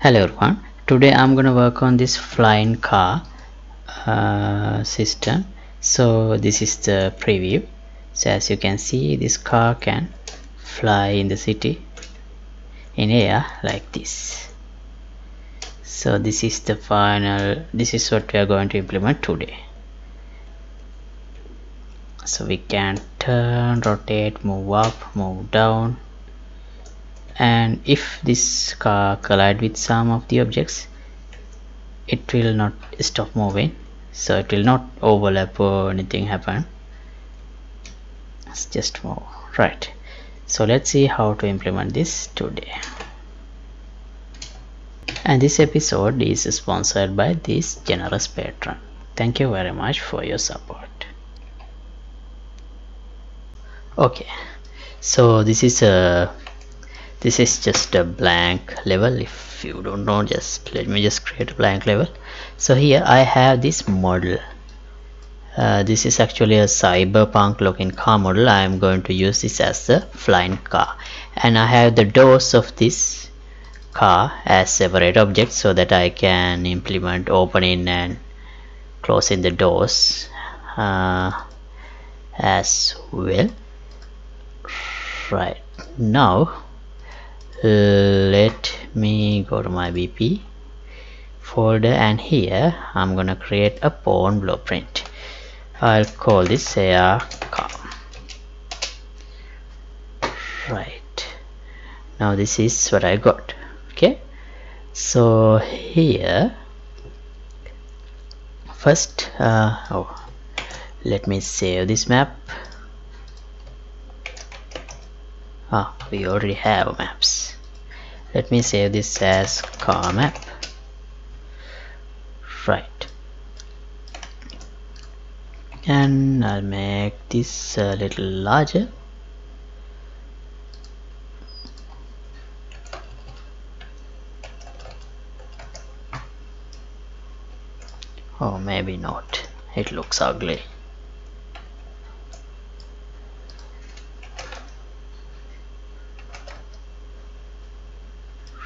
hello everyone. Today I'm gonna work on this flying car uh, system. So this is the preview. So as you can see this car can fly in the city in air like this. So this is the final this is what we are going to implement today. So we can turn rotate move up move down and if this car collide with some of the objects it will not stop moving. So it will not overlap or anything happen. It's just move right. So let's see how to implement this today. And this episode is sponsored by this generous patron. Thank you very much for your support. Okay. So this is a this is just a blank level if you don't know just let me just create a blank level. So here I have this model. Uh, this is actually a cyberpunk looking car model. I am going to use this as a flying car. And I have the doors of this car as separate objects so that I can implement opening and closing the doors uh, as well. Right now let me go to my BP folder and here I'm gonna create a pawn blueprint. I'll call this air car right. Now this is what I got. Okay. So here first uh, oh let me save this map. Ah we already have maps let me save this as car map right. And I'll make this a little larger. Or maybe not. It looks ugly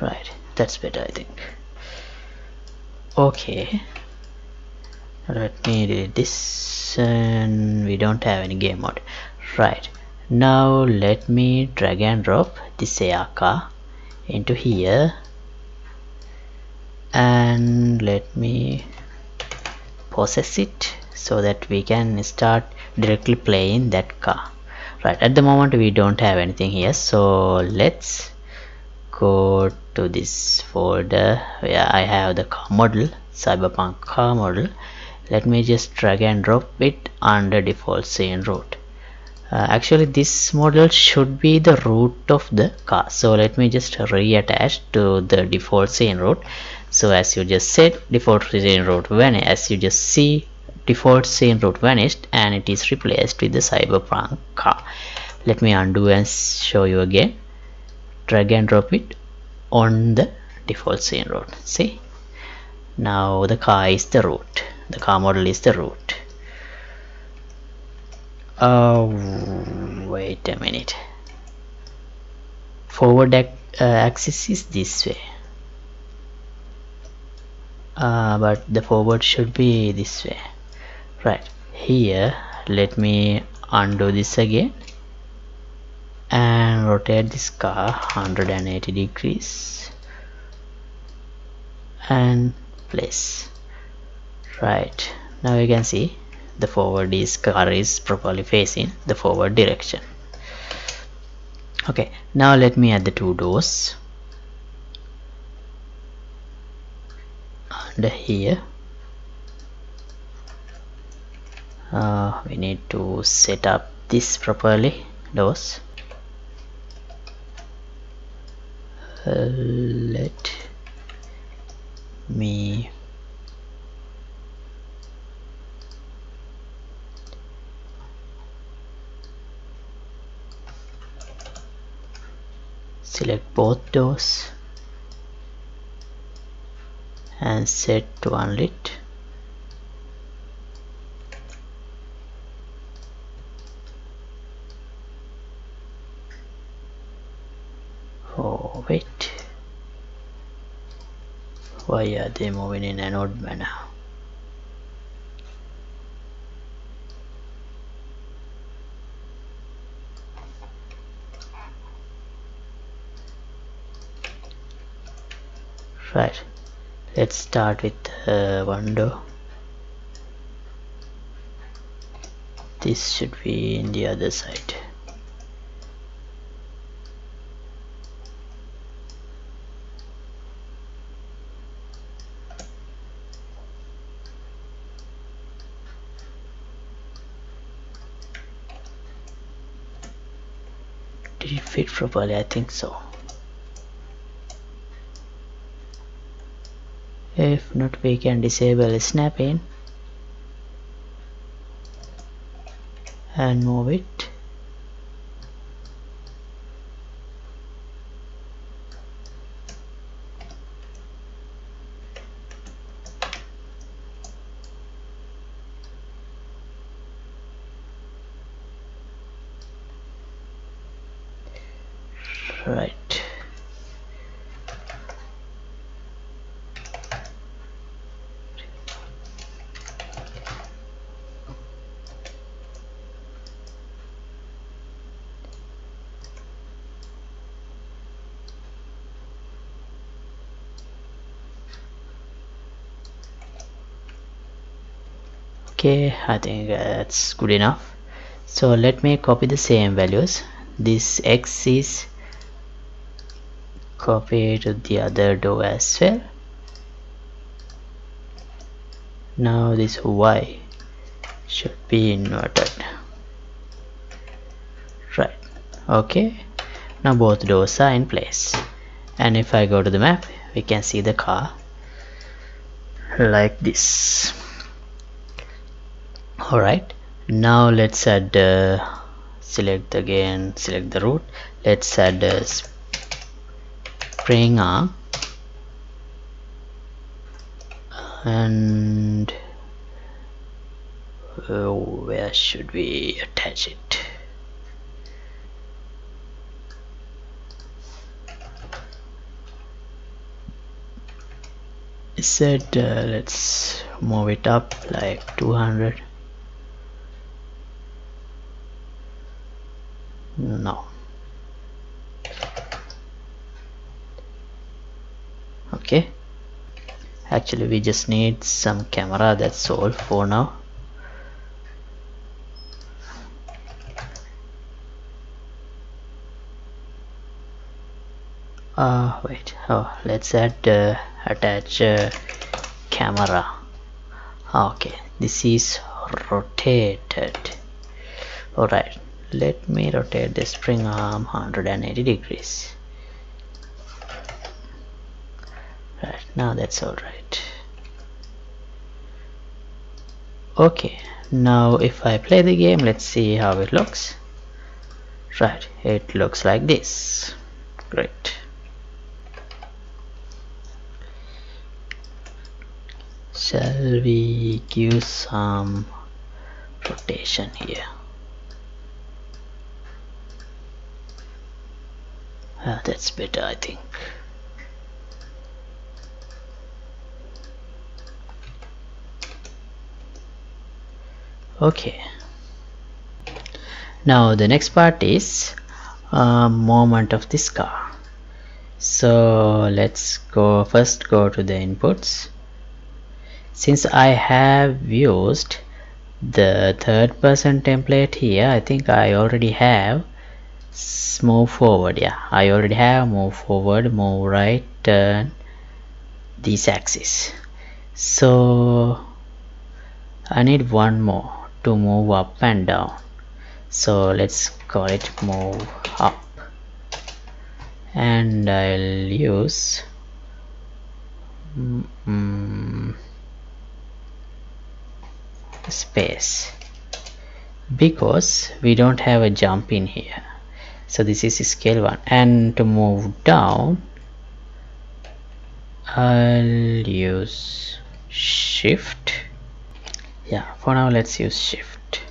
right. That's better I think. Okay. Let me delete this and we don't have any game mode. Right. Now let me drag and drop this AR into here. And let me process it so that we can start directly playing that car. Right. At the moment we don't have anything here so let's go to this folder where I have the car model cyberpunk car model. Let me just drag and drop it under default scene root. Uh, actually this model should be the root of the car. So let me just reattach to the default scene root. So as you just said default scene root vanished. As you just see default scene root vanished and it is replaced with the cyberpunk car. Let me undo and show you again drag and drop it on the default scene root see? Now the car is the root the car model is the root oh wait a minute. Forward uh, axis is this way. Uh, but the forward should be this way. Right. Here let me undo this again and rotate this car 180 degrees and place. Right. Now you can see the forward is car is properly facing the forward direction. Okay. Now let me add the two doors. Under here uh, we need to set up this properly doors uh, let me select both doors and set to unlit oh wait. Why are they moving in an odd manner? Right. Let's start with uh, door. this should be in the other side did it fit properly I think so. If not we can disable snapping and move it right. Okay I think that's good enough. So let me copy the same values. This X is copy it to the other door as well. Now this Y should be inverted. Right okay. Now both doors are in place. And if I go to the map we can see the car like this. Alright now let's add uh, select again select the root. Let's add a spring arm and uh, where should we attach it? Said uh, let's move it up like 200 no okay actually we just need some camera that's all for now. Uh wait oh let's add uh, attach uh, camera. Okay this is rotated. Alright let me rotate the spring arm 180 degrees. Right now that's all right okay now if I play the game let's see how it looks. Right it looks like this. Great. Shall we give some rotation here? Ah, that's better I think okay. Now the next part is uh, movement of this car. So let's go first go to the inputs. Since I have used the third person template here I think I already have move forward yeah. I already have move forward move right turn these axes so I need one more to move up and down. So let's call it move up. And I'll use mm, space. Because we don't have a jump in here. So this is scale 1 and to move down I'll use shift yeah for now let's use shift.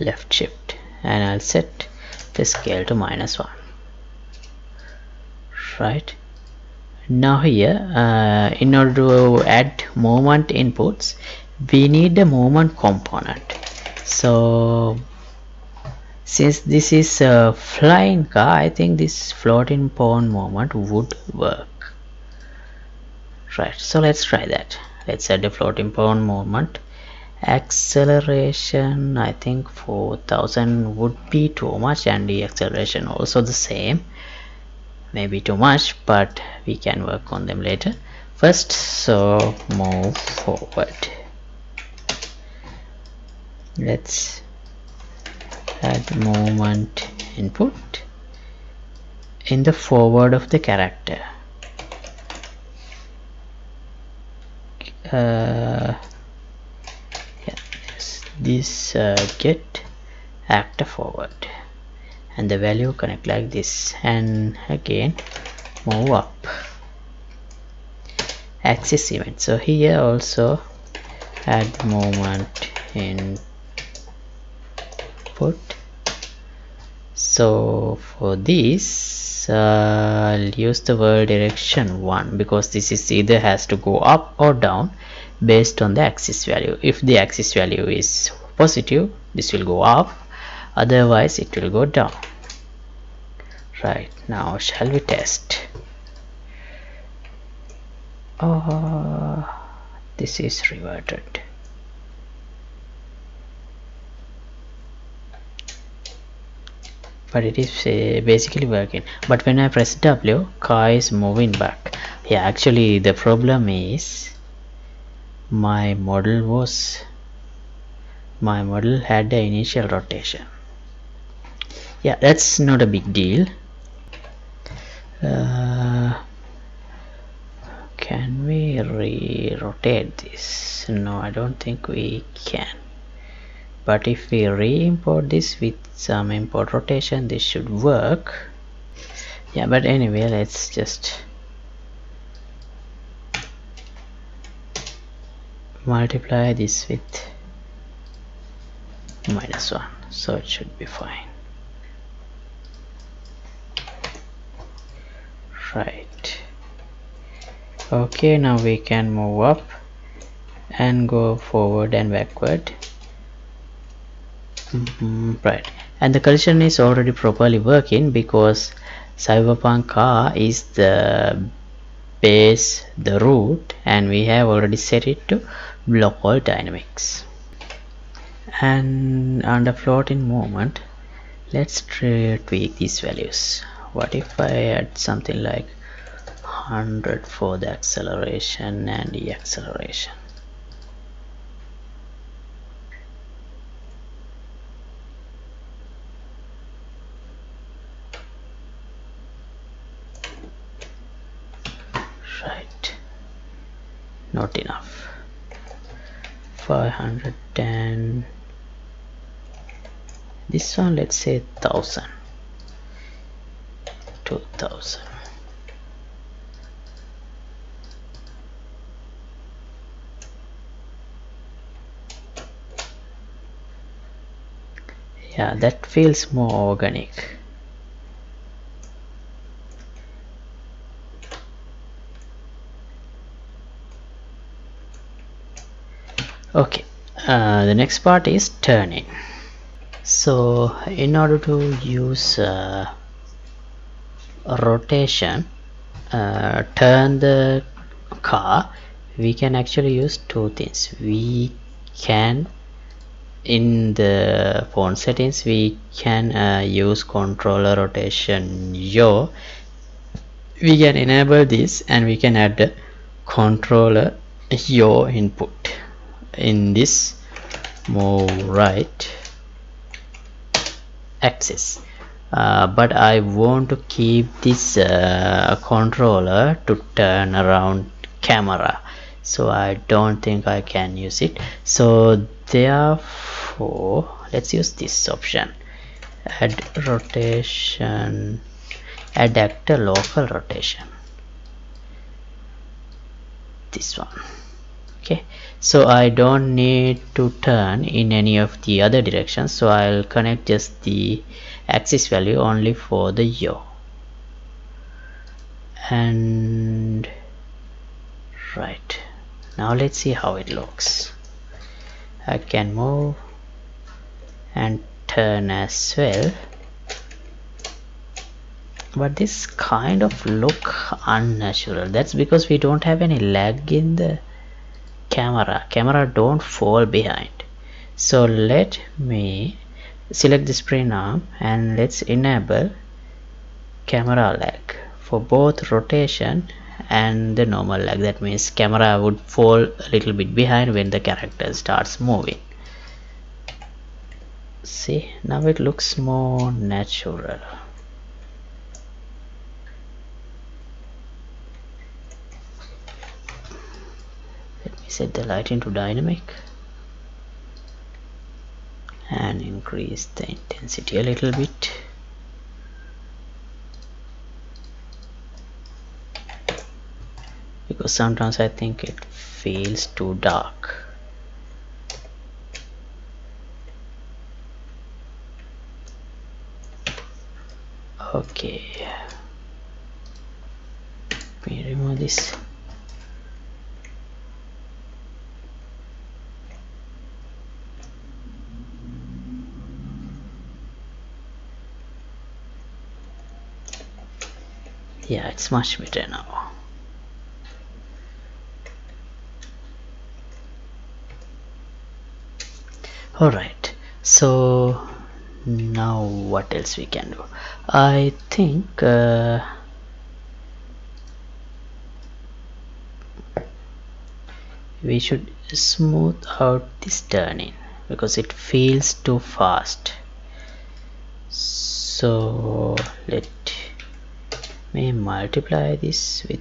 Left shift and I'll set the scale to minus 1 right? Now here uh, in order to add movement inputs we need a movement component. So since this is a flying car I think this floating pawn movement would work. Right so let's try that let's add a floating pawn movement. Acceleration I think 4000 would be too much and the acceleration also the same. Maybe too much but we can work on them later. First so move forward. Let's add movement input in the forward of the character uh, yeah, this uh, get actor forward. And the value connect like this. And again move up. Axis event. So here also add movement in put. So for this uh, I'll use the word direction 1 because this is either has to go up or down based on the axis value. If the axis value is positive this will go up otherwise it will go down. Right now shall we test? Oh this is reverted but it is uh, basically working. But when I press W car is moving back. Yeah actually the problem is my model was my model had the initial rotation. Yeah that's not a big deal. Uh, can we re-rotate this? No I don't think we can but if we re-import this with some import rotation this should work. Yeah but anyway let's just multiply this with minus 1 so it should be fine. Right. Okay now we can move up and go forward and backward right. And the collision is already properly working because cyberpunk car is the base the root and we have already set it to block all dynamics. And under floating moment let's tweak these values. What if I add something like 100 for the acceleration and the acceleration right not enough 510 this one let's say 1000 2000 yeah that feels more organic okay uh, the next part is turning. So in order to use uh, rotation uh, turn the car we can actually use two things. We can in the pawn settings we can uh, use controller rotation. Yaw we can enable this and we can add the controller yaw input in this move right axis. Uh, but I want to keep this uh, controller to turn around camera. So I don't think I can use it. So therefore let's use this option. Add rotation. Add actor local rotation. This one. Okay so I don't need to turn in any of the other directions so I'll connect just the axis value only for the yaw and right. Now let's see how it looks. I can move and turn as well. But this kind of look unnatural. That's because we don't have any lag in the camera. Camera don't fall behind. So let me select the spring arm and let's enable camera lag for both rotation and the normal lag. That means camera would fall a little bit behind when the character starts moving. See now it looks more natural set the light into dynamic and increase the intensity a little bit. Because sometimes I think it feels too dark. Okay. Me remove this yeah it's much better now. Alright so now what else we can do? I think uh, we should smooth out this turning because it feels too fast. So let me multiply this with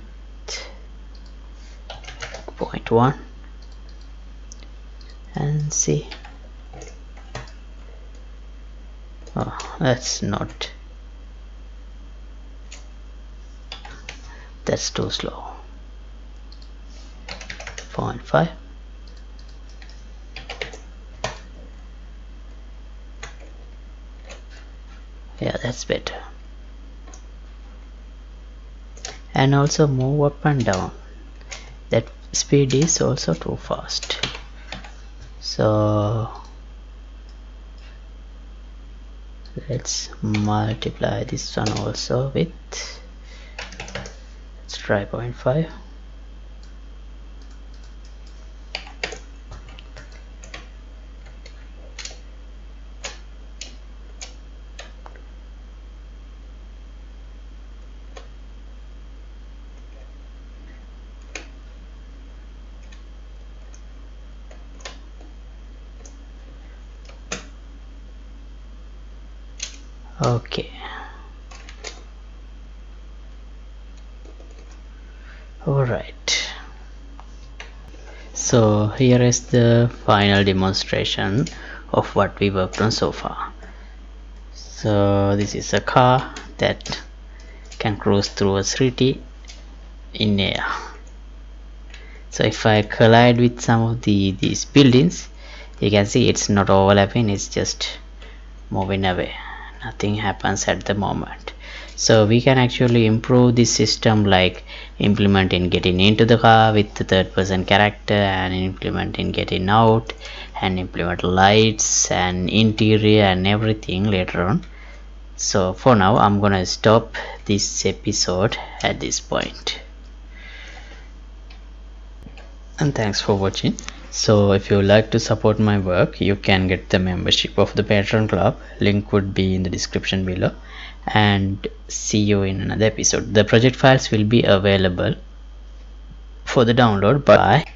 0.1 and see. Oh that's not that's too slow. 0.5 yeah that's better and also move up and down. That speed is also too fast. So let's multiply this one also with let's try 0.5 okay. Alright. So here is the final demonstration of what we worked on so far. So this is a car that can cruise through a city in air. So if I collide with some of the these buildings you can see it's not overlapping it's just moving away nothing happens at the moment. So we can actually improve this system like implementing getting into the car with the third person character and implementing getting out and implement lights and interior and everything later on. So for now i'm gonna stop this episode at this point. And thanks for watching so if you like to support my work you can get the membership of the patreon club. Link would be in the description below. And see you in another episode. The project files will be available for the download. Bye